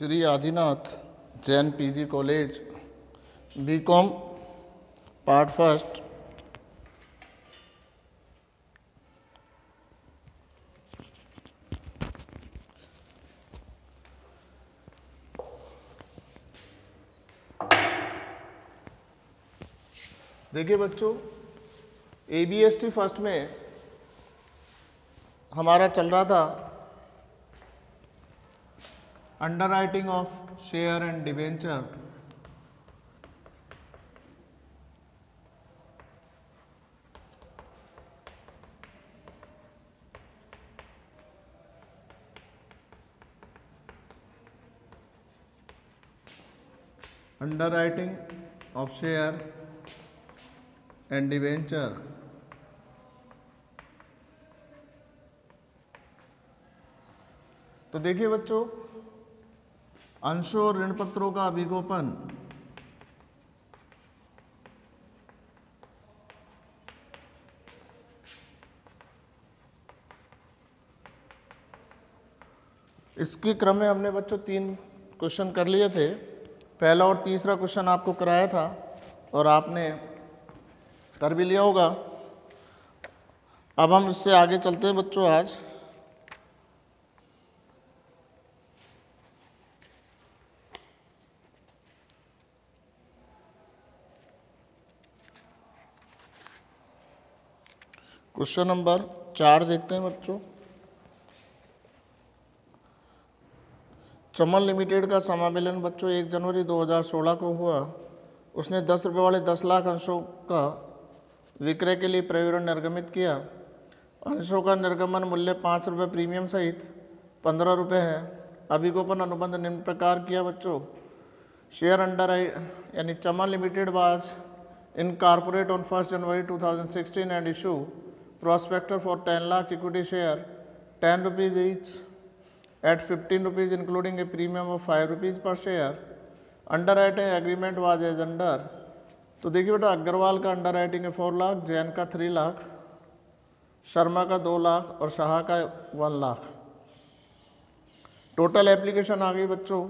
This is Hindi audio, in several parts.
Shri Adinath Jain PG college, B Com, part first. देखिए बच्चों A B S T first में हमारा चल रहा था of share and debenture underwriting of share and debenture तो देखिए बच्चों अंशों और ऋण पत्रों का अभिगोपन। इसके क्रम में हमने बच्चों तीन क्वेश्चन कर लिए थे। पहला और तीसरा क्वेश्चन आपको कराया था और आपने कर भी लिया होगा। अब हम इससे आगे चलते हैं बच्चों आज। क्वेश्चन नंबर चार देखते हैं बच्चों। चमन लिमिटेड का समावेलन बच्चों एक जनवरी 2016 को हुआ। उसने दस रुपये वाले दस लाख अंशों का विक्रय के लिए प्रविवरण निर्गमित किया। अंशों का निर्गमन मूल्य पाँच रुपये प्रीमियम सहित पंद्रह रुपये है। अभिगोपन अनुबंध निम्न प्रकार किया बच्चों। शेयर अंडर आई, यानी Chaman limited was in corporate on 1st January 2016 and issue prospectus for ten lakh equity share ten rupees rupees at fifteen rupees including a premium of five rupees per share underwriting agreement was as under तो देखिए बेटा, अग्रवाल का अंडर राइटिंग है फोर लाख जैन का थ्री लाख शर्मा का दो लाख और शाह का वन लाख टोटल एप्लीकेशन आ गई बच्चों.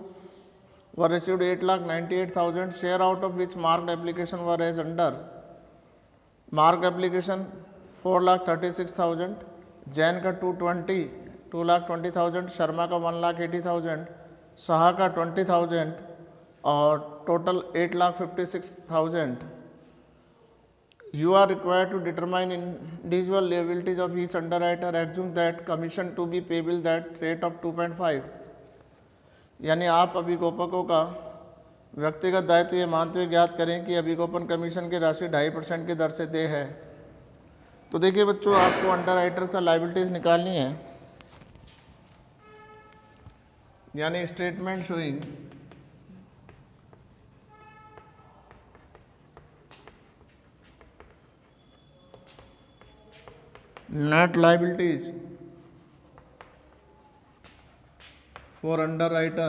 We received eight lakh ninety eight thousand share out of which marked application were as under marked application four lakh thirty six thousand Jain का two twenty two lakh twenty thousand Sharma का one lakh eighty thousand Shah का ट्वेंटी थाउज़ेंड और total eight lakh fifty six thousand you are require to determine individual liabilities of his underwriter assume that commission to be payable that rate of two point five यानी आप अभिगोपकों का व्यक्तिगत दायित्व ये मानते हुए ज्ञात करें कि अभिगोपन कमीशन की राशि ढाई परसेंट की दर से दे है। तो देखिए बच्चों, आपको अंडर राइटर का लाइबिलिटीज निकालनी है। यानी statement showing net liabilities for underwriter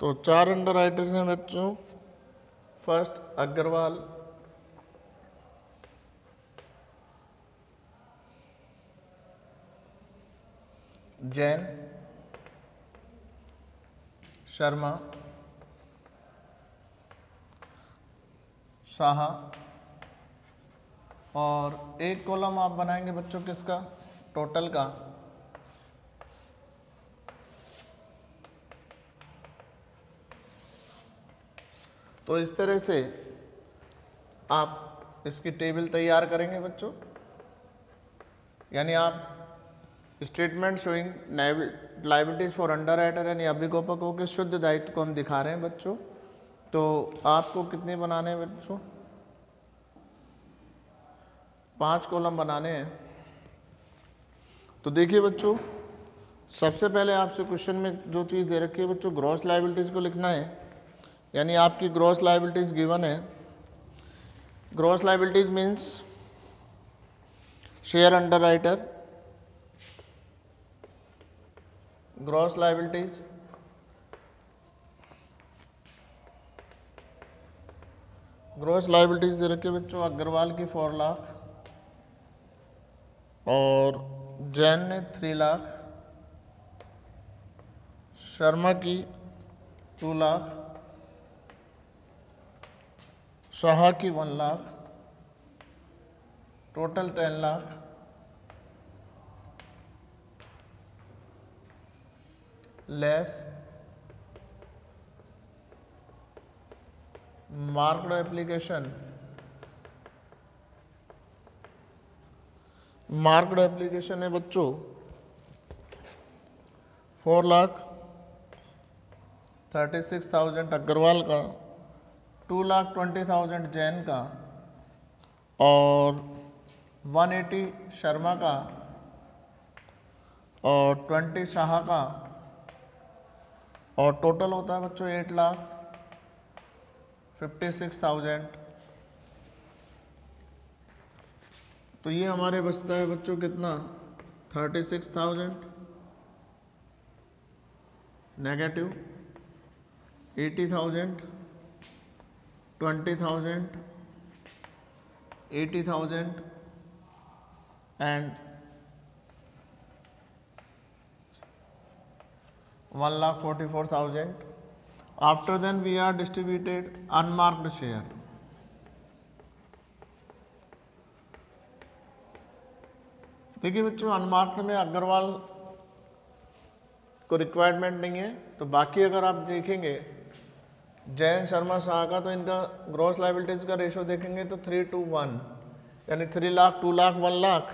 तो चार अंडर राइटर्स हैं बच्चों। फ़र्स्ट अग्रवाल जैन शर्मा शाह और एक कॉलम आप बनाएँगे बच्चों किसका? टोटल का। तो इस तरह से आप इसकी टेबल तैयार करेंगे बच्चों। यानी आप statement showing liabilities for underwriter यानी अभिगोपकों के शुद्ध दायित्व को हम दिखा रहे हैं बच्चों। तो आपको कितने बनाने हैं बच्चों? पाँच कॉलम बनाने हैं। तो देखिए बच्चों, सबसे पहले आपसे क्वेश्चन में जो चीज़ दे रखी है बच्चों ग्रॉस लाइबिलिटीज़ को लिखना है। यानी आपकी ग्रॉस लाइबिलिटीज़ गिवन है। Gross liabilities means share underwriter gross liabilities gross liabilities दे रखे बच्चों, अग्रवाल की फोर लाख और जैन ने थ्री लाख शर्मा की टू लाख शाह की one lakh, total ten lakh, less marked application marked application है बच्चों, four lakh thirty six thousand Agarwal का two lakh twenty thousand Jain का और वन एटी शर्मा का और ट्वेंटी शाह का और टोटल होता है बच्चों eight lakh fifty six thousand तो ये हमारे बचता है बच्चों कितना? Thirty six thousand negative eighty thousand twenty thousand, eighty thousand and one lakh forty four thousand After then we are distributed unmarked share. देखिए बच्चों अनमार्क्ड में अग्रवाल को रिक्वायरमेंट नहीं है तो बाकी अगर आप देखेंगे जैन शर्मा शाह का तो इनका ग्रॉस लाइबिलिटीज का रेशो देखेंगे तो थ्री टू वन यानी three lakh two lakh one lakh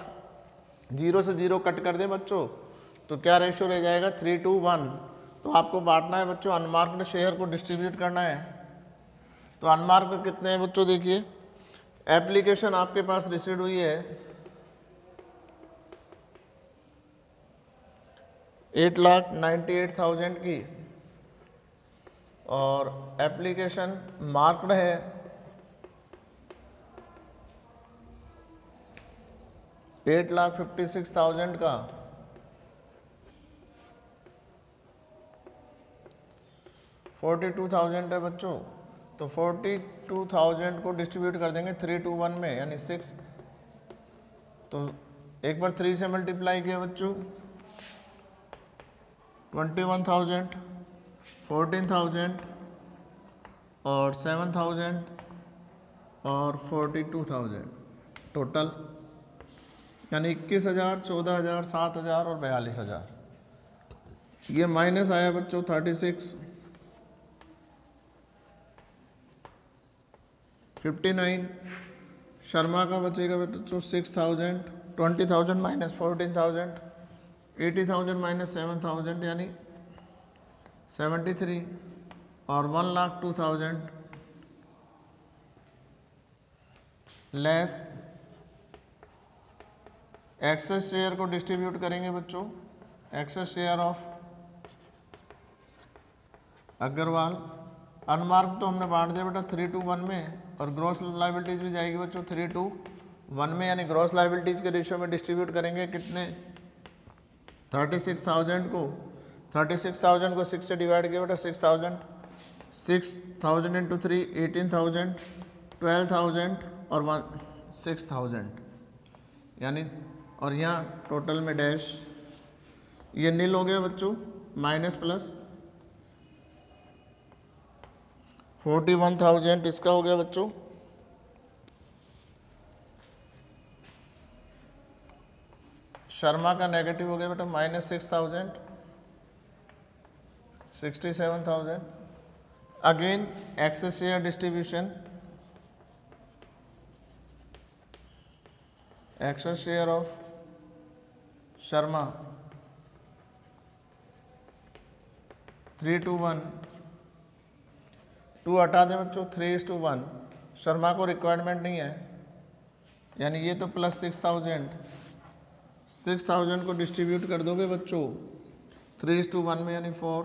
zero से ज़ीरो कट कर दे बच्चों तो क्या रेशो रह जाएगा? थ्री टू वन तो आपको बांटना है बच्चों अनमार्क्ड शेयर को डिस्ट्रीब्यूट करना है। तो अनमार्क्ड कितने हैं बच्चों देखिए एप्लीकेशन आपके पास रिसीव हुई है eight lakh ninety eight thousand की। और एप्लीकेशन मार्क्ड है। Eight lakh fifty six thousand का। फोर्टी टू थाउज़ेंड है बच्चों। तो फोर्टी टू थाउज़ेंड को डिस्ट्रीब्यूट कर देंगे थ्री टू वन में, यानी सिक्स तो एक बार थ्री से मल्टीप्लाई किया बच्चों। Twenty one thousand fourteen thousand और सेवन थाउज़ेंड और फोर्टी टू थाउज़ेंड। टोटल, यानी इक्कीस हज़ार, चौदह हज़ार, सात हज़ार और बयालीस हज़ार। ये माइनस आया बच्चों thirty six. Fifty nine. Sharma का बचेगा तो six thousand. Twenty thousand minus fourteen thousand. Eighty thousand minus seven thousand, यानी सेवेंटी थ्री और one lakh two thousand less excess share को डिस्ट्रीब्यूट करेंगे बच्चों। Excess share of Agarwal. Unmark तो हमने बांट दिया बेटा थ्री टू वन में और ग्रॉस लाइबिलिटीज भी जाएगी बच्चों थ्री टू वन में, यानी ग्रॉस लाइबिलिटीज के रेशियो में डिस्ट्रीब्यूट करेंगे कितने? थर्टी सिक्स थाउज़ेंड को। थर्टी सिक्स थाउज़ेंड को सिक्स से डिवाइड किया बेटा six thousand six thousand into three eighteen thousand, twelve thousand और वन सिक्स थाउज़ेंड यानी, और यहाँ टोटल में डैश ये नील हो गया बच्चों minus plus forty one thousand इसका हो गया बच्चों। शर्मा का नेगेटिव हो गया बेटा minus six thousand sixty seven thousand again excess share distribution excess share of Sharma three two one two हटा दें बच्चों three is to one Sharma को रिक्वायरमेंट नहीं है। यानी ये तो plus six thousand six thousand को डिस्ट्रीब्यूट कर दोगे बच्चों। थ्री इज़ टू वन में यानी फोर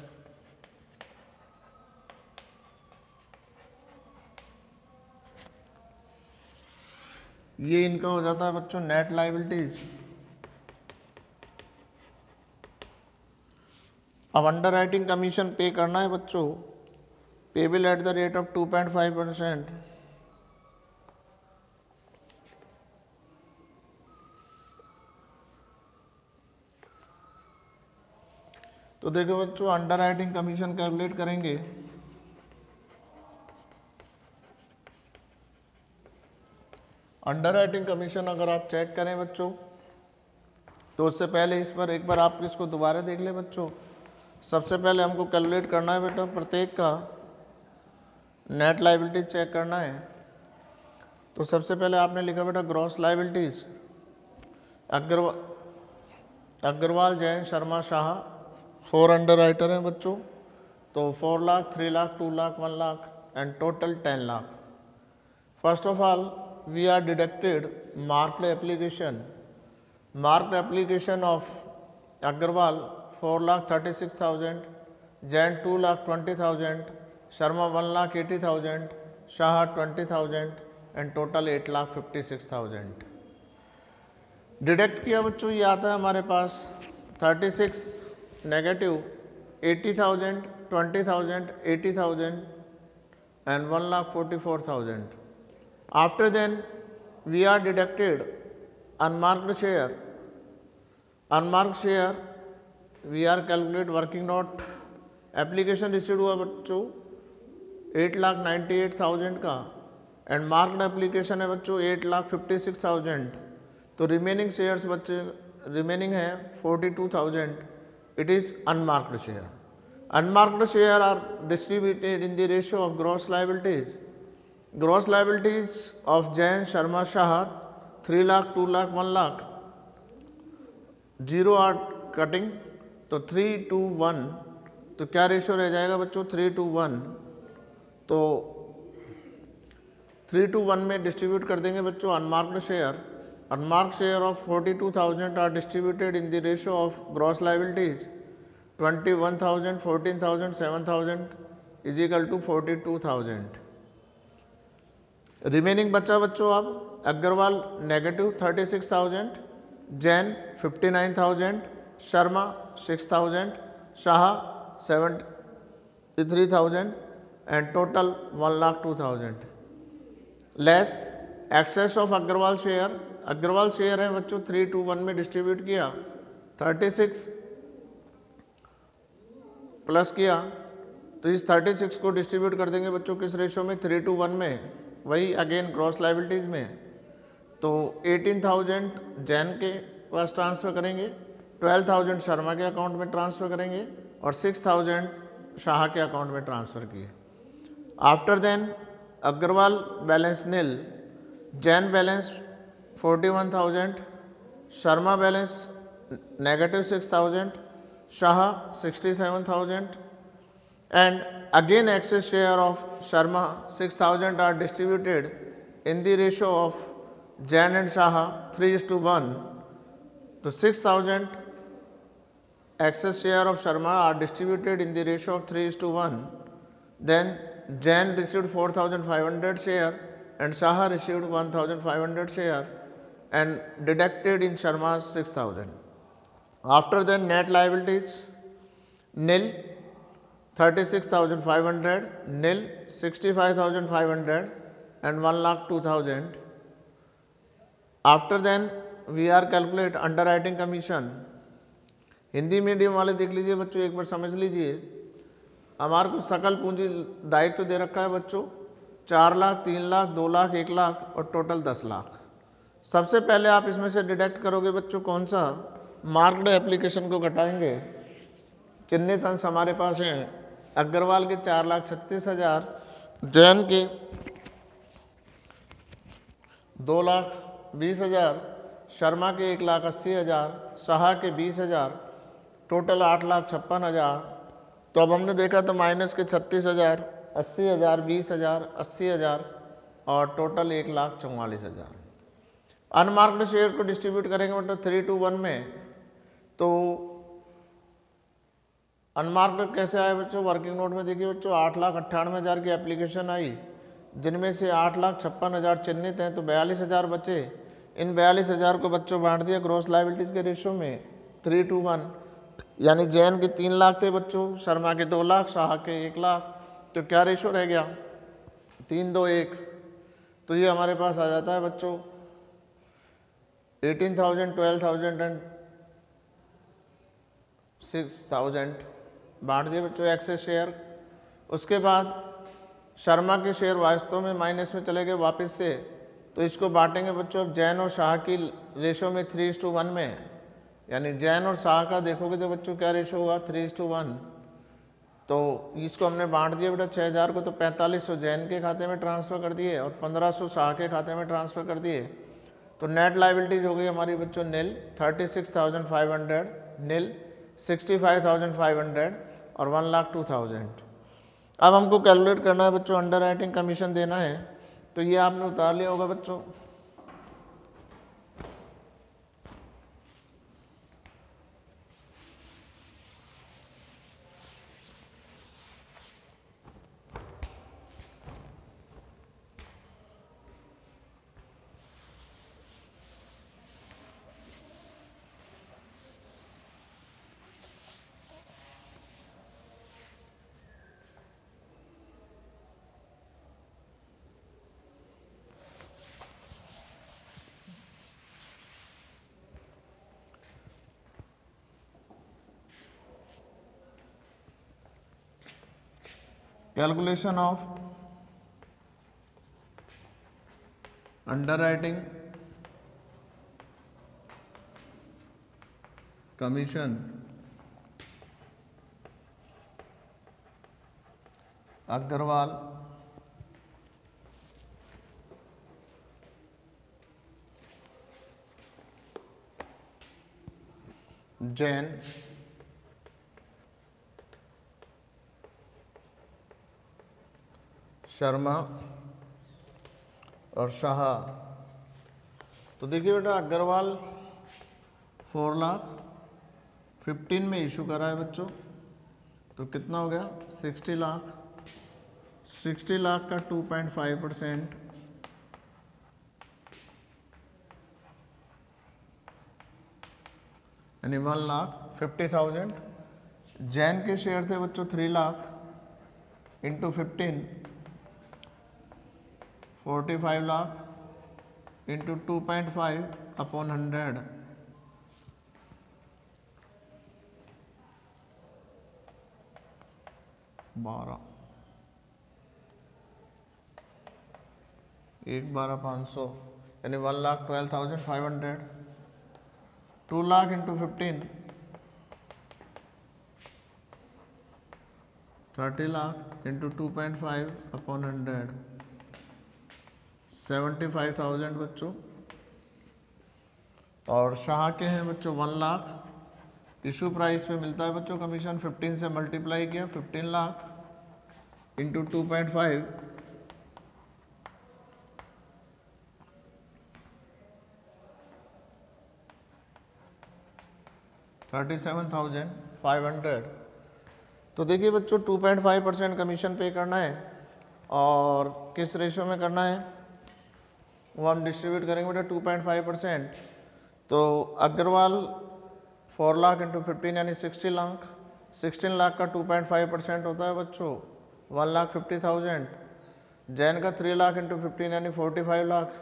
ये इनका हो जाता है बच्चों नेट लाइबिलिटीज अब अंडर राइटिंग कमीशन पे करना है बच्चों। Payable at the rate of two point five percent तो देखो बच्चों अंडर राइटिंग कमीशन कैलकुलेट करेंगे। अंडर राइटिंग कमीशन अगर आप चेक करें बच्चों तो उससे पहले इस पर, एक बार आप इसको दोबारा देख लें बच्चों। सबसे पहले हमको कैलकुलेट करना है बेटा, प्रत्येक का नेट लाइबिलिटीज चेक करना है। तो सबसे पहले आपने लिखा बेटा gross liabilities Agarwal Agarwal Jain Sharma Shah four underwriter हैं बच्चों। तो four lakh three lakh two lakh one lakh and total ten lakh first of all we are deducted marked application marked application of Agarwal 4 lakh 36,000 Jain 2 lakh 20,000 Sharma 1 lakh 80,000 Shah 20,000 and total 8 lakh 56,000 deduct किया बच्चों ये आता है हमारे पास 36 negative 80,000 20,000 80,000 and 1 lakh 44,000 After then, we are deducted unmarked share. Unmarked share, we are calculate working note. Application receive हुआ बच्चों eight lakh ninety eight thousand का. एंड मार्क्ड एप्लीकेशन है बच्चों eight lakh fifty six thousand तो रिमेनिंग शेयर्स बच्चे रिमेनिंग है forty two thousand it is unmarked share unmarked share are distributed in the ratio of gross liabilities gross liabilities of Jain Sharma Shah three lakh two lakh one lakh zero आठ कटिंग तो थ्री टू वन तो क्या रेशियो रह जाएगा बच्चों? थ्री टू वन तो थ्री टू वन में डिस्ट्रीब्यूट कर देंगे बच्चों unmarked share unmarked share of forty two thousand are distributed in the ratio of gross liabilities twenty one thousand fourteen thousand seven thousand equal to forty two thousand remaining बच्चा बच्चों आप Agarwal negative thirty six thousand Jain fifty nine thousand Sharma six thousand Shah seventy three thousand and total one lakh two thousand less excess of Agarwal share Agarwal share है बच्चों थ्री टू वन में डिस्ट्रीब्यूट किया थर्टी सिक्स प्लस किया तो इस थर्टी सिक्स को डिस्ट्रीब्यूट कर देंगे बच्चों, किस रेशो में? थ्री टू वन में। वही अगेन क्रॉस लाइबिलिटीज़ में तो 18,000 जैन के पास ट्रांसफ़र करेंगे 12,000 शर्मा के अकाउंट में ट्रांसफ़र करेंगे और 6,000 शाह के अकाउंट में ट्रांसफ़र किए। After then Agarwal balance nil Jain balance 41,000 Sharma balance negative 6,000 Shah 67,000 and again excess share of Sharma 6000 are distributed in the ratio of Jain and Shah 3 is to 1. The 6000 excess share of Sharma are distributed in the ratio of 3 is to 1. Then Jain received 4500 share and Shah received 1500 share and deducted in Sharma's 6000. After then net liabilities nil 36,500, nil 65,500 and 1 lakh 2,000. After then we are calculate underwriting commission. Hindi medium वाले देख लीजिए बच्चों एक बार समझ लीजिए। हमारे को सकल पूंजी दायित्व तो दे रखा है बच्चों चार लाख तीन लाख दो लाख एक लाख और टोटल दस लाख। सबसे पहले आप इसमें से डिडक्ट करोगे बच्चों कौन सा? मार्क्ड एप्लीकेशन को घटाएँगे। चिन्हित अंश हमारे पास हैं? अग्रवाल के चार लाख छत्तीस हज़ार, जैन के दो लाख बीस हज़ार, शर्मा के एक लाख अस्सी हज़ार, शाह के बीस हज़ार, टोटल आठ लाख छप्पन हज़ार। तो अब हमने देखा तो माइनस के छत्तीस हज़ार, अस्सी हज़ार, बीस हज़ार, अस्सी हज़ार और टोटल एक लाख चौवालीस हज़ार। अनमार्क्ड शेयर को डिस्ट्रीब्यूट करेंगे मतलब थ्री टू वन में। तो अनमार्क्ड कैसे आए बच्चों? वर्किंग नोट में देखिए बच्चों, आठ लाख अट्ठानवे हज़ार की एप्लीकेशन आई। जिनमें से आठ लाख छप्पन हज़ार चिन्हित हैं तो बयालीस हज़ार बचे। इन बयालीस हज़ार को बच्चों बांट दिया ग्रोस लाइबिलिटीज़ के रेशो में। थ्री टू वन यानी जैन के तीन लाख थे बच्चों, शर्मा के दो लाख, शाह के एक लाख। तो क्या रेशो रह गया? तीन, दो, एक। तो ये हमारे पास आ जाता है बच्चों। Eighteen thousand twelve thousand and six thousand बांट दिए बच्चों एक्सेस शेयर। उसके बाद शर्मा के शेयर वास्तव में माइनस में चले गए वापस से। तो इसको बांटेंगे बच्चों अब जैन और शाह की रेशो में थ्री इज़ टू वन में। यानी जैन और शाह का देखोगे तो बच्चों क्या रेशो हुआ? थ्री इज़ टू वन तो इसको हमने बांट दिया बेटा छः हज़ार को तो पैंतालीस सौ जैन के खाते में ट्रांसफ़र कर दिए और पंद्रह सौ शाह के खाते में ट्रांसफ़र कर दिए। तो नेट लाइबिलिटीज़ हो गई हमारी बच्चों nil thirty six thousand five hundred nil sixty five thousand five hundred और वन लाख टू थाउज़ेंड अब हमको कैलकुलेट करना है बच्चों अंडर राइटिंग कमीशन देना है तो ये आपने उतार लिया होगा बच्चों। Calculation of underwriting commission Agarwal Jain Sharma और शाह। तो देखिए बेटा, अग्रवाल फोर लाख फिफ्टीन में इशू करा है बच्चों। तो कितना हो गया? सिक्सटी लाख। सिक्सटी लाख का टू पॉइंट फाइव परसेंट यानी one lakh fifty thousand Jain के शेयर थे बच्चों three lakh. Into fifteen forty five lakh into two point five upon hundred बारह। एक बारह पाँच सौ, यानी one lakh twelve thousand five hundred two lakh into fifteen thirty lakh into two point five upon hundred seventy five thousand बच्चों। और शाह के हैं बच्चों वन लाख। इशू प्राइस पे मिलता है बच्चों, कमीशन फिफ्टीन से मल्टीप्लाई किया, fifteen lakh into two point five thirty seven thousand five hundred तो देखिए बच्चों two point five percent commission pay करना है। और किस रेशो में करना है? वो हम डिस्ट्रीब्यूट करेंगे बेटा टू पॉइंट फाइव परसेंट तो Agarwal four lakh into fifteen यानी सिक्सटी लाख सिक्सटीन लाख का टू पॉइंट फाइव परसेंट होता है बच्चों one lakh fifty thousand Jain का थ्री लाख इंटू फिफ्टीन यानी फोर्टी फाइव लाख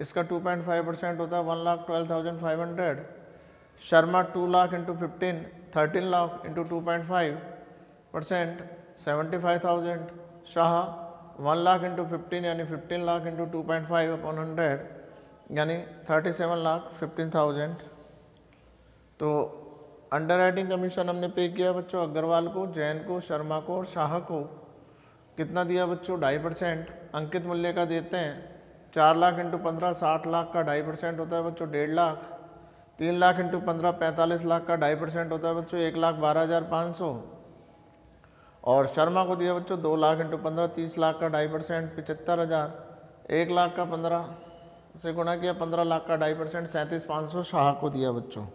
इसका टू पॉइंट फाइव परसेंट होता है one lakh twelve thousand five hundred Sharma two lakh into fifteen thirteen lakh into two point five percent seventy five thousand Shah one lakh into fifteen यानी fifteen lakh into two point five upon hundred यानी thirty seven lakh fifteen thousand तो अंडर राइटिंग कमीशन हमने पे किया बच्चों अग्रवाल को, जैन को, शर्मा को और शाह को। कितना दिया बच्चों? ढाई परसेंट। अंकित मूल्य का देते हैं। चार लाख इंटू पंद्रह, साठ लाख का ढाई परसेंट होता है बच्चों, डेढ़ लाख। तीन लाख इंटू पंद्रह, पैंतालीस लाख का ढाई परसेंट होता है बच्चों, एक लाख बारह हज़ार पाँच सौ। और शर्मा को दिया बच्चों दो लाख इंटू पंद्रह, तीस लाख का ढाई परसेंट, पिचहत्तर हज़ार, एक लाख का पंद्रह से गुणा किया, पंद्रह लाख का ढाई परसेंट, सैंतीस, पाँच सौ शाह को दिया बच्चों।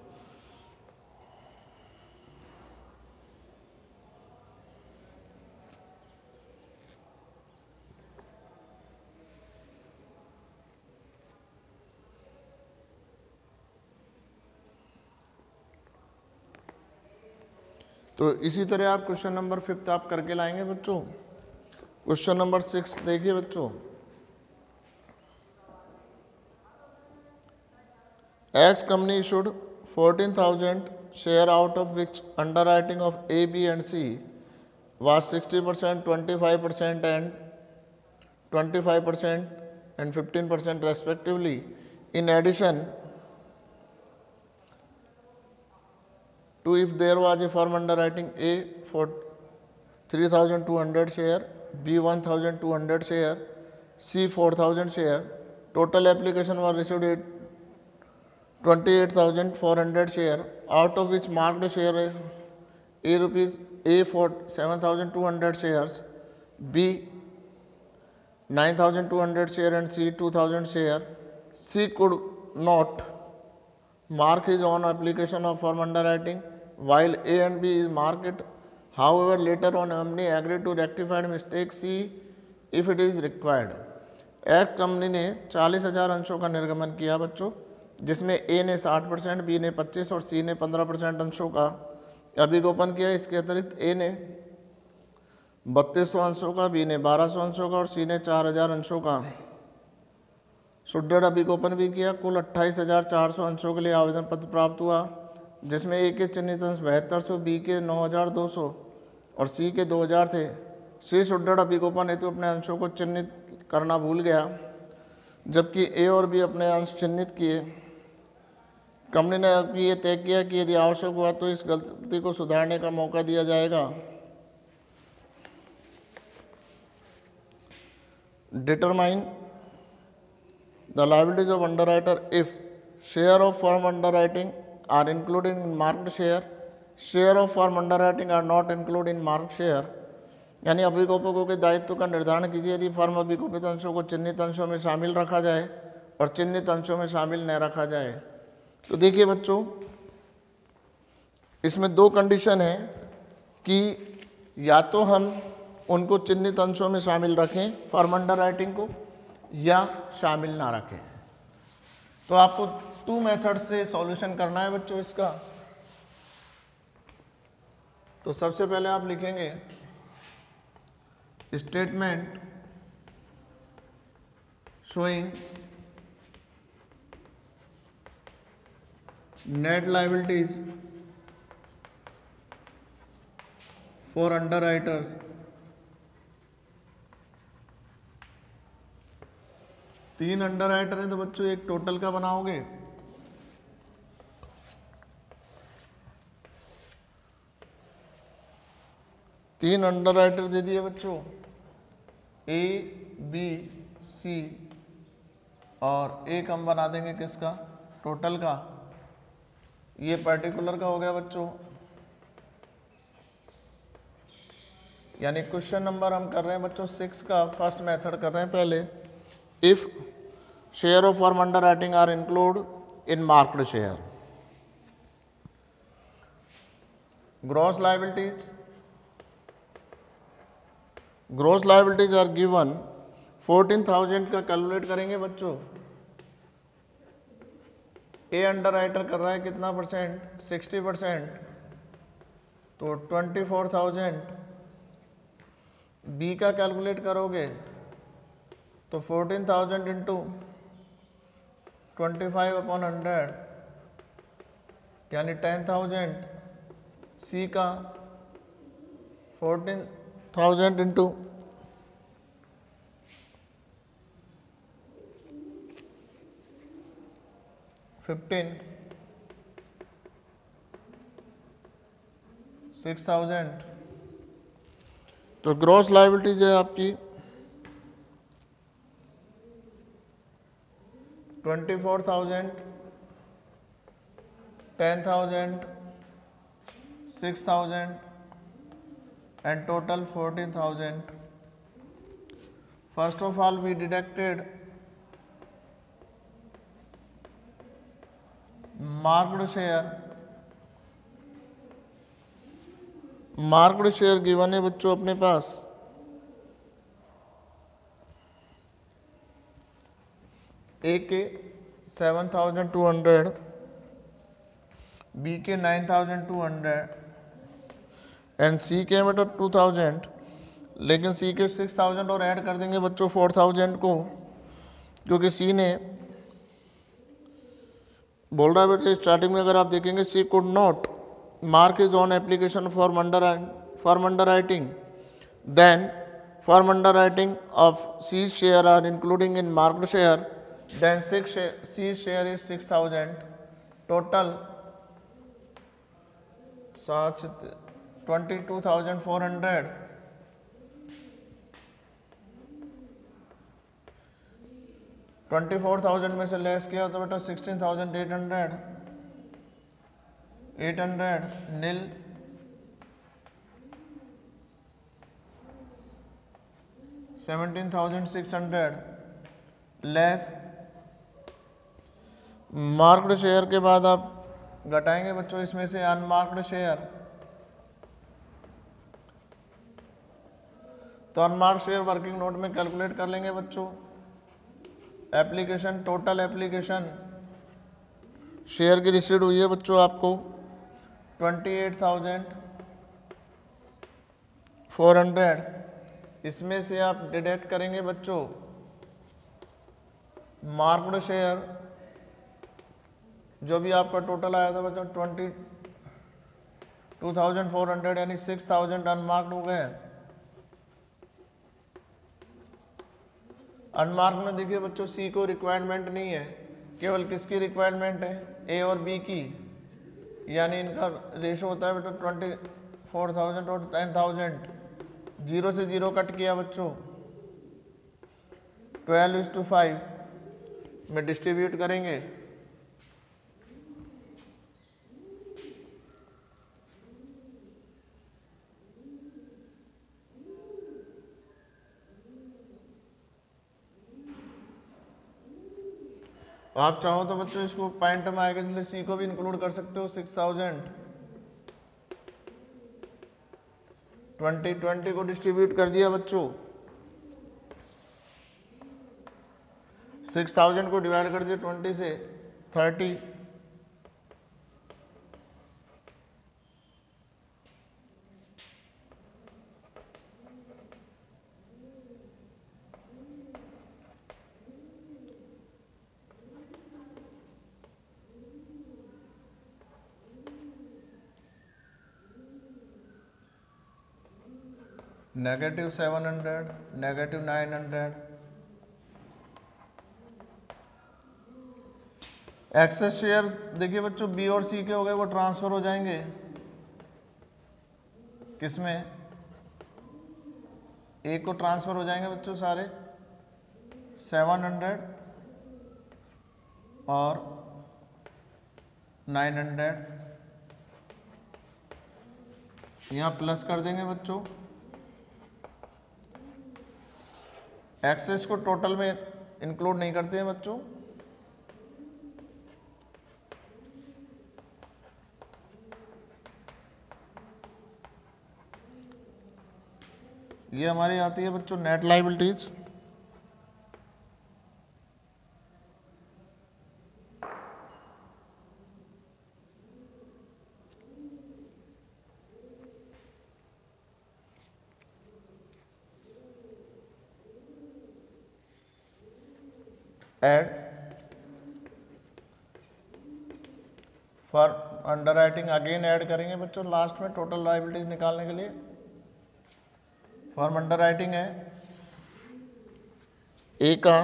तो इसी तरह आप क्वेश्चन नंबर फिफ्थ आप करके लाएँगे बच्चों। क्वेश्चन नंबर सिक्स देखिए बच्चों। X company should 14,000 share out of which underwriting of A B and C was 60 percent twenty percent and 25 percent and 15 percent respectively in addition to if there was a firm underwriting A for 3200 share, B 1200 share, C 4000 share, total application was received 28,400 share, out of which marked share A rupees A for 7,200 shares, B 9,200 share and C 2,000 share. C could not mark his own application of firm underwriting while A and B is marked. However, later on हमने agreed to rectify mistake C if it is required. Act company ने चालीस हज़ार अंशों का निर्गमन किया बच्चों जिसमें ए ने 60 परसेंट बी ने 25 और सी ने 15 परसेंट अंशों का अभिगोपन किया इसके अतिरिक्त ए ने बत्तीस अंशों का बी ने 1200 अंशों का और सी ने 4000 अंशों का सुदृढ़ अभिगोपन भी किया कुल अट्ठाईस हज़ार चार सौ अंशों के लिए आवेदन पत्र प्राप्त हुआ जिसमें ए के चिन्हित अंश बहत्तर सौ बी के नौ हज़ार दो सौ और सी के दो हज़ार थे। सी सुदृढ़ अभिगोपन हेतु अपने अंशों को चिन्हित करना भूल गया, जबकि ए और बी अपने अंश चिन्हित किए। कंपनी ने अब ये तय किया कि यदि आवश्यक हुआ तो इस गलती को सुधारने का मौका दिया जाएगा। Determine the liabilities of underwriter if share of form underwriting are included in marked share share of form underwriting are not include in share यानी अभिगोपकों के दायित्व का निर्धारण कीजिए यदि फर्म अभिगोपित अंशों को चिन्हित अंशों में शामिल रखा जाए और चिन्हित अंशों में शामिल न रखा जाए। तो देखिए बच्चों, इसमें दो कंडीशन है कि या तो हम उनको चिन्हित अंशों में शामिल रखें फॉर्म अंडर राइटिंग को या शामिल ना रखें। तो आपको टू मेथड से सॉल्यूशन करना है बच्चों इसका। तो सबसे पहले आप लिखेंगे statement showing net liabilities for underwriters. तीन अंडर राइटर हैं तो बच्चों एक टोटल का बनाओगे। तीन अंडर राइटर दे दिए बच्चों। ए बी सी और एक हम बना देंगे किसका? टोटल का। ये पर्टिकुलर का हो गया बच्चों। यानी क्वेश्चन नंबर हम कर रहे हैं बच्चों सिक्स का। फ़र्स्ट मेथड कर रहे हैं पहले। If share of form underwriting are include in marked share gross liabilities gross liabilities are given 14,000 का कैलकुलेट करेंगे बच्चों। ए अंडर राइटर कर रहा है कितना परसेंट 60 परसेंट तो 24,000 बी का कैलकुलेट करोगे तो 14,000 thousand into twenty five upon hundred यानी 10,000 सी का 14 thousand into fifteen six thousand तो ग्रॉस लाइबिलिटीज है आपकी twenty four thousand ten thousand six thousand total fourteen thousand first of all we deducted marked share. Marked share given है बच्चों अपने पास। ए के seven thousand two hundred B के nine thousand two hundred and C के बेटा टू थाउज़ेंड लेकिन सी के सिक्स थाउज़ेंड और ऐड कर देंगे बच्चों फोर थाउज़ेंड को, क्योंकि सी ने बोल रहा है बेटे स्टार्टिंग में अगर आप देखेंगे C could not mark is on application for under for underwriting then for underwriting of C share are including in marked share then six C share is six thousand total such 22,400 twenty four thousand में से लेस किया तो बेटा sixteen thousand eight hundred eight hundred nil seventeen thousand six hundred less marked share के बाद आप घटाएँगे बच्चों इसमें से अनमार्क्ड शेयर तो अनमार्क शेयर वर्किंग नोट में कैलकुलेट कर लेंगे बच्चों। Application total application. शेयर की रिसीड हुई है बच्चों आपको। Twenty eight thousand four hundred इसमें से आप डिडक्ट करेंगे बच्चों। मार्क्ड शेयर, जो भी आपका टोटल आया था बच्चों twenty two thousand four hundred यानी सिक्स थाउज़ेंड अनमार्क्ड हो गए अनमार्क में देखिए बच्चों सी को रिक्वायरमेंट नहीं है। केवल किसकी रिक्वायरमेंट है? ए और बी की। यानी इनका रेशो होता है बेटा ट्वेंटी फोर थाउज़ेंड और टेन थाउज़ेंड ज़ीरो से ज़ीरो कट किया बच्चों। ट्वेल्व इज़ टू फाइव में डिस्ट्रीब्यूट करेंगे। आप चाहो तो बच्चों, इसको पॉइंट में आएगा इसलिए सी को भी इंक्लूड कर सकते हो सिक्स थाउज़ेंड ट्वेंटी ट्वेंटी को डिस्ट्रीब्यूट कर दिया बच्चों। सिक्स थाउज़ेंड को डिवाइड कर दिया ट्वेंटी से thirty hundred negative nine hundred excess share देखिए बच्चों बी और सी के हो गए? वो ट्रांसफ़र हो जाएँगे। किसमें? ए को ट्रांसफ़र हो जाएँगे बच्चों सारे। सेवन हंड्रेड और नाइन हंड्रेड यहाँ प्लस कर देंगे बच्चों। एक्सेस को टोटल में इंक्लूड नहीं करते हैं बच्चों। ये हमारी आती है बच्चों net liabilities add for underwriting again add करेंगे बच्चों लास्ट में टोटल लाइबिलिटीज निकालने के लिए। फॉर्म अंडर राइटिंग है। ए का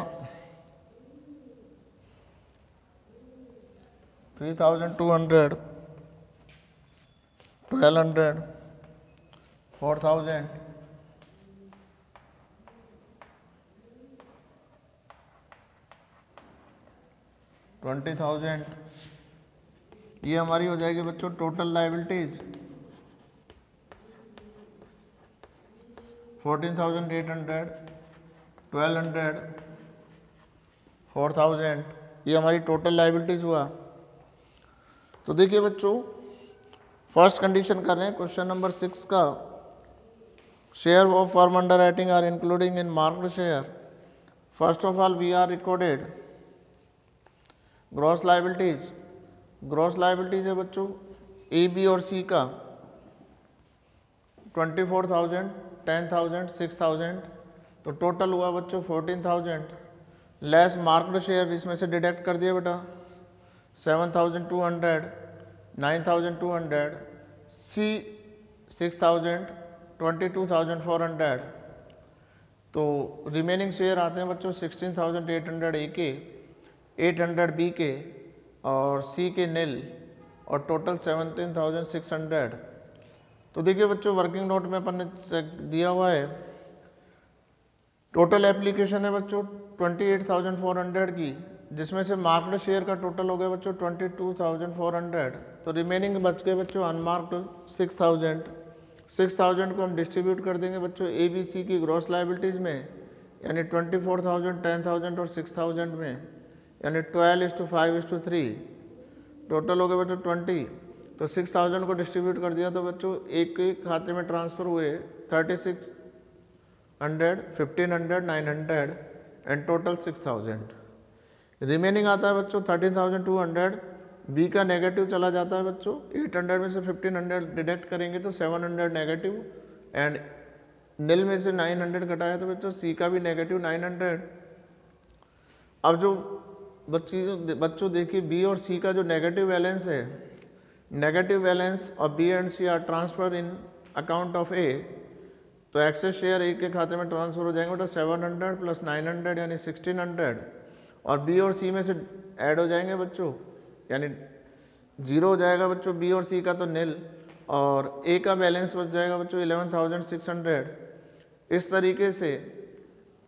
three thousand two hundred twelve hundred four thousand twenty thousand ये हमारी हो जाएगी बच्चों total liabilities fourteen thousand eight hundred twelve hundred four thousand ये हमारी टोटल लाइबिलिटीज हुआ। तो देखिए बच्चों फ़र्स्ट कंडीशन कर रहे हैं क्वेश्चन नंबर सिक्स का। Share of form underwriting are including in marked share first of all we are recorded gross liabilities gross liabilities है बच्चों? ए बी और सी का twenty four thousand ten thousand six thousand तो टोटल हुआ बच्चों fourteen thousand less marked share इसमें से डिडक्ट कर दिया बेटा। Seven thousand two hundred nine thousand two hundred C six thousand twenty two thousand four hundred तो रिमेनिंग शेयर आते हैं बच्चों sixteen thousand eight hundred A के एट हंड्रेड बी के और सी के नील और total seventeen thousand six hundred तो देखिए बच्चों वर्किंग नोट में अपन ने चेक दिया हुआ है। टोटल एप्लीकेशन है बच्चों twenty eight thousand four hundred की, जिसमें से मार्क्ड शेयर का टोटल हो गया बच्चों twenty two thousand four hundred तो रिमेनिंग बच गए बच्चों unmarked six thousand six thousand को हम डिस्ट्रीब्यूट कर देंगे बच्चों ए बी सी की ग्रॉस लाइबिलिटीज़ में, यानी twenty four thousand ten thousand और सिक्स थाउज़ेंड में। यानी twelve is to five is to three, total हो गए बच्चों ट्वेंटी तो सिक्स थाउज़ेंड को डिस्ट्रीब्यूट कर दिया तो बच्चों एक के खाते में ट्रांसफ़र हुए thirty six, hundred, fifteen hundred, nine hundred and total six thousand. Remaining आता है बच्चों thirteen thousand two hundred B का नेगेटिव चला जाता है बच्चों 800 में से 1500 डिडक्ट करेंगे तो 700 नेगेटिव एंड नील में से 900 घटाया तो बच्चों सी का भी नेगेटिव 900 अब जो बच्ची बच्चों देखिए बी और सी का जो नेगेटिव बैलेंस है नेगेटिव बैलेंस और B and C are transfer in account of A तो एक्सेस शेयर ए के खाते में ट्रांसफ़र हो जाएँगे बेटा 700 प्लस 900 यानी 1600 और बी और सी में से ऐड हो जाएँगे बच्चों, यानी ज़ीरो हो जाएगा बच्चों बी और सी का तो नील और ए का बैलेंस बच जाएगा बच्चों इलेवन थाउज़ेंड सिक्स हंड्रेड इस तरीके से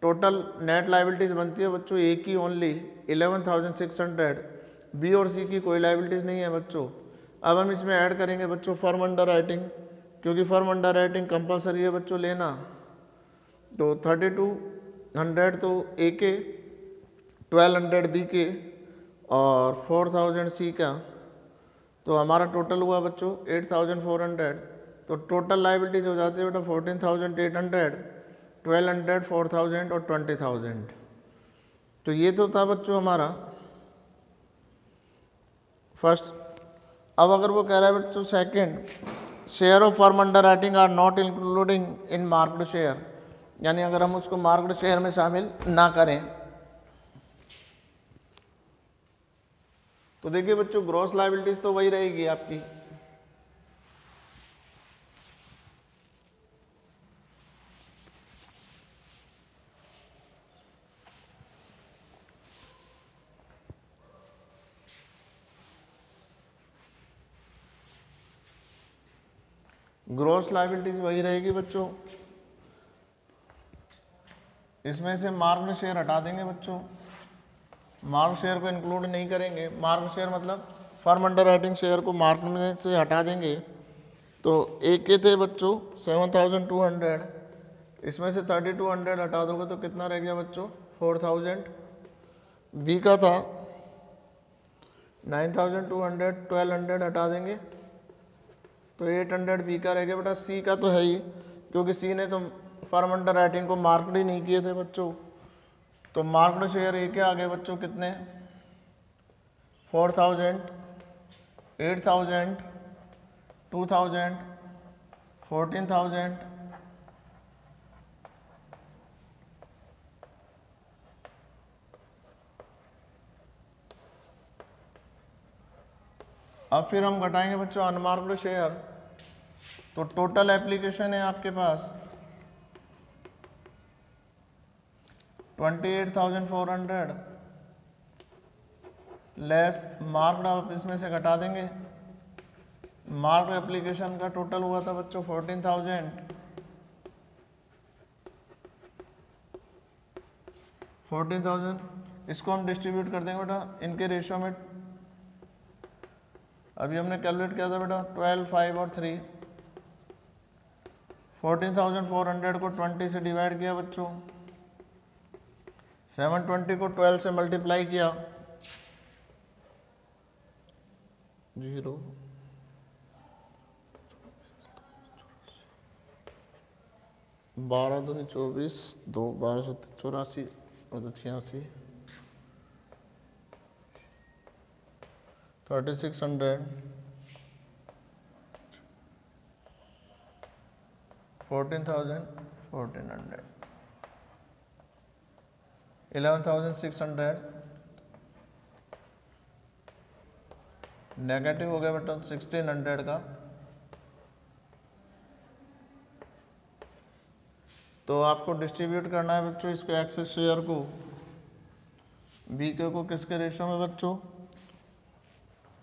टोटल नेट लाइबिलिटीज बनती है बच्चों ए की only eleven thousand six hundred B और सी की कोई लाइबिलिटीज नहीं है बच्चों। अब हम इसमें ऐड करेंगे बच्चों फर्म अंडर राइटिंग क्योंकि फर्म अंडर राइटिंग कंपलसरी है बच्चों लेना। तो थर्टी टू हंड्रेड तो ए के ट्वेल्व हंड्रेड बी के और फोर थाउज़ेंड सी का। तो हमारा टोटल हुआ बच्चों एट थाउज़ेंड फोर हंड्रेड तो टोटल लाइबिलिटीज हो जाती है बेटा fourteen thousand eight hundred twelve hundred, four thousand और ट्वेंटी थाउज़ेंड। तो ये तो था बच्चों हमारा। फ़र्स्ट अब अगर वो कह रहा है बच्चों second share of firm underwriting are not including in marked share यानी अगर हम उसको मार्क्ड शेयर में शामिल ना करें। तो देखिए बच्चों ग्रॉस लाइबिलिटीज तो वही रहेगी आपकी। ग्रॉस लाइबिलिटीज वही रहेगी बच्चों। इसमें से मार्क्ड शेयर हटा देंगे बच्चों। मार्क शेयर को इंक्लूड नहीं करेंगे। मार्क शेयर मतलब फर्म अंडर राइटिंग शेयर को मार्क में से हटा देंगे। तो एक के थे बच्चों सेवन थाउज़ेंड टू हंड्रेड इसमें से थर्टी टू हंड्रेड हटा दोगे तो कितना रह गया बच्चों? फोर थाउज़ेंड बी का था nine thousand two hundred twelve hundred हटा देंगे। तो एट हंड्रेड बी का रह गया बेटा। सी का तो है ही, क्योंकि सी ने तो फर्म अंडर राइटिंग को मार्कड ही नहीं किए थे बच्चों। तो मार्क्ड शेयर ए के आगे बच्चों कितने? Four thousand eight thousand two thousand fourteen thousand अब फिर हम घटाएँगे बच्चों अनमार्क्ड शेयर तो टोटल एप्लीकेशन है आपके पास। Twenty eight thousand four hundred less marked आप इसमें से घटा देंगे। मार्क एप्लीकेशन का टोटल हुआ था बच्चों फोर्टीन थाउज़ेंड फोर्टीन थाउज़ेंड इसको हम डिस्ट्रीब्यूट कर देंगे बेटा। इनके रेशियो में अभी हमने कैलकुलेट किया था बेटा ट्वेल्व फाइव और three fourteen thousand four hundred को ट्वेंटी से डिवाइड किया बच्चों। सेवन ट्वेंटी को ट्वेल्व से मल्टीप्लाई किया। ज़ीरो। बारह दूनी चौबीस, दो बारह सौ चौरासी और छियासी। Thirty six hundred, fourteen thousand, fourteen hundred, eleven thousand six hundred, negative हो गया बेटा सिक्सटीन हंड्रेड का। तो आपको डिस्ट्रीब्यूट करना है बच्चों इसको एक्सेस शेयर को। बी के को किसके रेशो में बच्चों?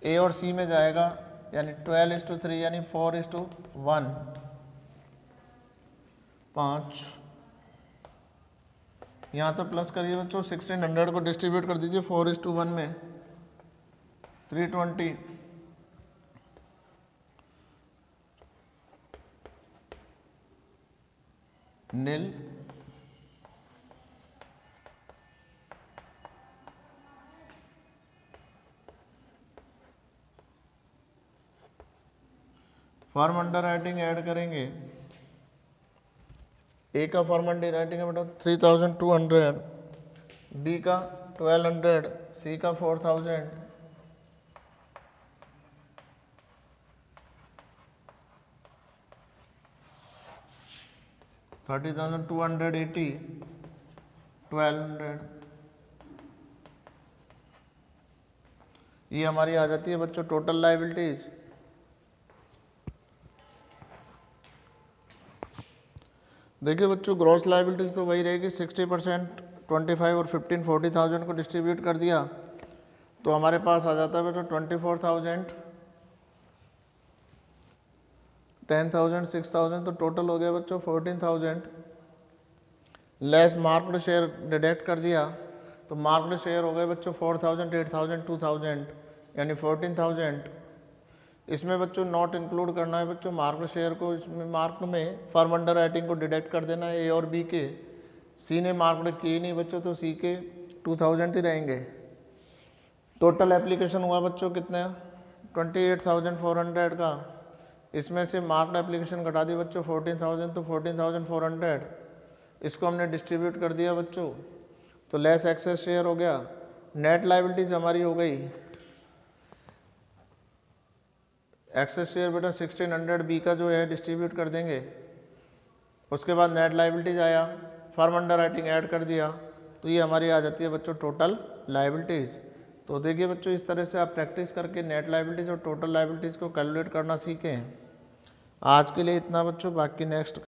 ए और सी में जाएगा, यानी ट्वेल्व इज़ टू थ्री यानी फोर इज़ टू वन पाँच। यहाँ तो प्लस करिए बच्चों सिक्सटीन हंड्रेड को डिस्ट्रीब्यूट कर दीजिए फोर इज़ टू वन में। Three twenty nil firm underwriting add करेंगे। ए का फॉर्म अंडर राइटिंग है बेटा three thousand two hundred B का ट्वेल्व हंड्रेड सी का four thousand thirty thousand two hundred eighty twelve hundred ये हमारी आ जाती है बच्चों टोटल लाइबिलिटीज देखिए बच्चों ग्रॉस लाइबिलिटीज तो वही रहेगी सिक्सटी परसेंट ट्वेंटी फाइव और फिफ्टीन फोर्टी थाउज़ेंड को डिस्ट्रीब्यूट कर दिया तो हमारे पास आ जाता है बेटा twenty four thousand ten thousand six thousand तो टोटल हो गया बच्चों fourteen thousand less marked share deduct कर दिया तो मार्क्ड शेयर हो गए बच्चों four thousand eight thousand two thousand यानी फोर्टीन थाउज़ेंड इसमें बच्चों नॉट इंक्लूड करना है बच्चों मार्क शेयर को, इसमें मार्क में फर्म अंडर राइटिंग को डिडक्ट कर देना है ए और बी के। सी ने मार्क किए नहीं बच्चों तो सी के टू थाउज़ेंड ही रहेंगे। टोटल एप्लीकेशन हुआ बच्चों कितने? Twenty eight thousand four hundred का। इसमें से मार्क्ड एप्लीकेशन घटा दी बच्चों फोर्टीन थाउज़ेंड तो फोर्टीन थाउज़ेंड फोर हंड्रेड इसको हमने डिस्ट्रीब्यूट कर दिया बच्चों। तो लेस एक्सेस शेयर हो गया। नेट लाइबिलिटीज हमारी हो गई। एक्सेस शेयर बेटा सिक्सटीन हंड्रेड बी का जो है डिस्ट्रीब्यूट कर देंगे। उसके बाद नेट लाइबिलिटीज आया फर्म अंडर राइटिंग ऐड कर दिया तो ये हमारी आ जाती है बच्चों टोटल लाइबिलिटीज़ तो देखिए बच्चों, इस तरह से आप प्रैक्टिस करके नेट लाइबिलिटीज़ और टोटल लाइबिलिटीज़ को कैलकुलेट करना सीखें। आज के लिए इतना बच्चों, बाकी नेक्स्ट